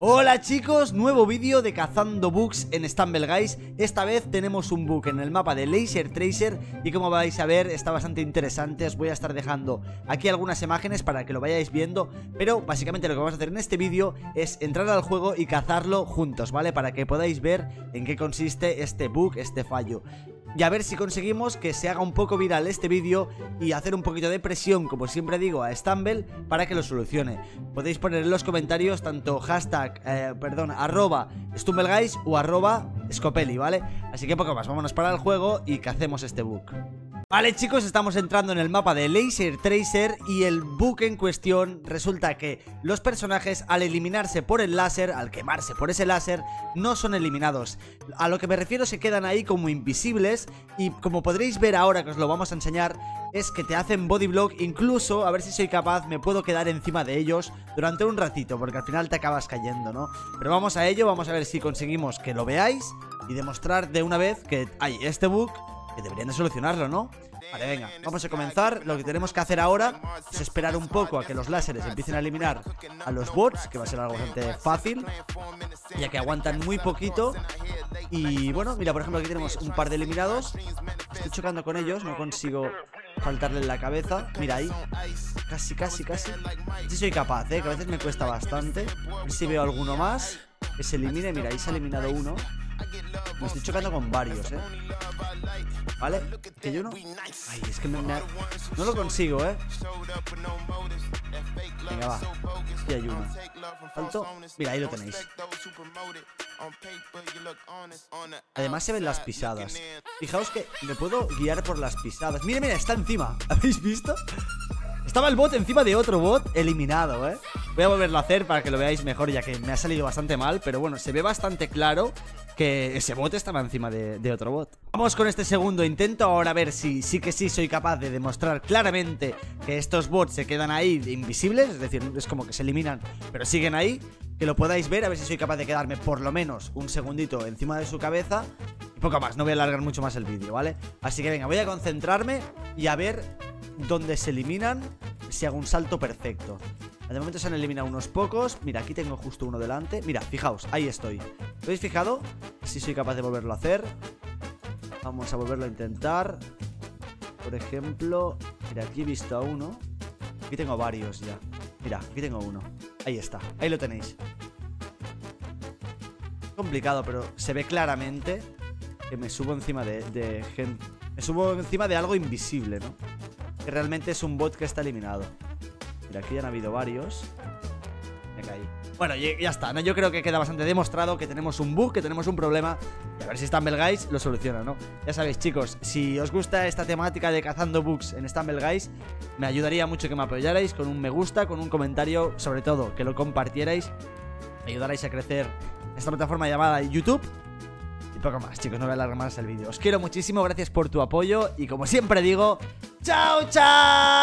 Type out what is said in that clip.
Hola chicos, nuevo vídeo de cazando bugs en Stumble Guys. Esta vez tenemos un bug en el mapa de Laser Tracer Y como vais a ver está bastante interesante. Os voy a estar dejando aquí algunas imágenes para que lo vayáis viendo Pero básicamente lo que vamos a hacer en este vídeo es entrar al juego y cazarlo juntos, ¿vale? Para que podáis ver en qué consiste este bug, este fallo y a ver si conseguimos que se haga un poco viral este vídeo y hacer un poquito de presión, como siempre digo, a Stumble para que lo solucione. Podéis poner en los comentarios tanto hashtag, eh, perdón, arroba StumbleGuys o Scopeli, ¿vale? Así que poco más, vámonos para el juego y que hacemos este book. Vale chicos, estamos entrando en el mapa de Laser Tracer y el bug en cuestión resulta que los personajes al eliminarse por el láser, al quemarse por ese láser, no son eliminados. A lo que me refiero se quedan ahí como invisibles y como podréis ver ahora que os lo vamos a enseñar, es que te hacen body block, incluso, a ver si soy capaz, me puedo quedar encima de ellos durante un ratito, porque al final te acabas cayendo, ¿no? Pero vamos a ello, vamos a ver si conseguimos que lo veáis y demostrar de una vez que hay este bug que deberían de solucionarlo, ¿no? Vale, venga, vamos a comenzar. Lo que tenemos que hacer ahora es esperar un poco a que los láseres empiecen a eliminar a los bots Que va a ser algo bastante fácil Ya que aguantan muy poquito. Y bueno, mira, por ejemplo aquí tenemos un par de eliminados. Estoy chocando con ellos, no consigo faltarle en la cabeza. Mira ahí, casi, casi, casi. Sí soy capaz, eh, que a veces me cuesta bastante. A ver si veo alguno más Que se elimine, mira, ahí se ha eliminado uno. Me estoy chocando con varios, ¿eh? ¿Vale? Que yo no... Ay, es que me, No lo consigo, ¿eh? Venga, va. Y hay. Mira, ahí lo tenéis. Además se ven las pisadas. Fijaos que me puedo guiar por las pisadas. Mira, mira, está encima. ¿Habéis visto? Estaba el bot encima de otro bot eliminado, ¿eh? Voy a volverlo a hacer para que lo veáis mejor, ya que me ha salido bastante mal. Pero bueno, se ve bastante claro que ese bot estaba encima de, otro bot. Vamos con este segundo intento, ahora a ver si sí que sí soy capaz de demostrar claramente que estos bots se quedan ahí invisibles, es decir, es como que se eliminan, pero siguen ahí. Que lo podáis ver, a ver si soy capaz de quedarme por lo menos un segundito encima de su cabeza. Y poco más, no voy a alargar mucho más el vídeo, ¿vale? Así que venga, voy a concentrarme y a ver dónde se eliminan si hago un salto perfecto. De momento se han eliminado unos pocos. Mira, aquí tengo justo uno delante. Mira, fijaos, ahí estoy. ¿Lo habéis fijado? Si soy capaz de volverlo a hacer. Vamos a volverlo a intentar. Por ejemplo, mira, aquí he visto a uno. Aquí tengo varios ya. Mira, aquí tengo uno. Ahí está, ahí lo tenéis. Complicado, pero se ve claramente que me subo encima de, de gente. Me subo encima de algo invisible, ¿no? Que realmente es un bot que está eliminado. Mira, aquí ya han habido varios. Me caí. Bueno, ya está, ¿no? Yo creo que queda bastante demostrado que tenemos un bug, que tenemos un problema. Y a ver si Stumble Guys lo soluciona, ¿no? Ya sabéis, chicos, si os gusta esta temática de cazando bugs en Stumble Guys, me ayudaría mucho que me apoyarais con un me gusta, con un comentario, sobre todo, que lo compartierais. Me ayudarais a crecer esta plataforma llamada YouTube. Y poco más, chicos, no voy a alargar más el vídeo. Os quiero muchísimo, gracias por tu apoyo y como siempre digo, ¡Chao, chao!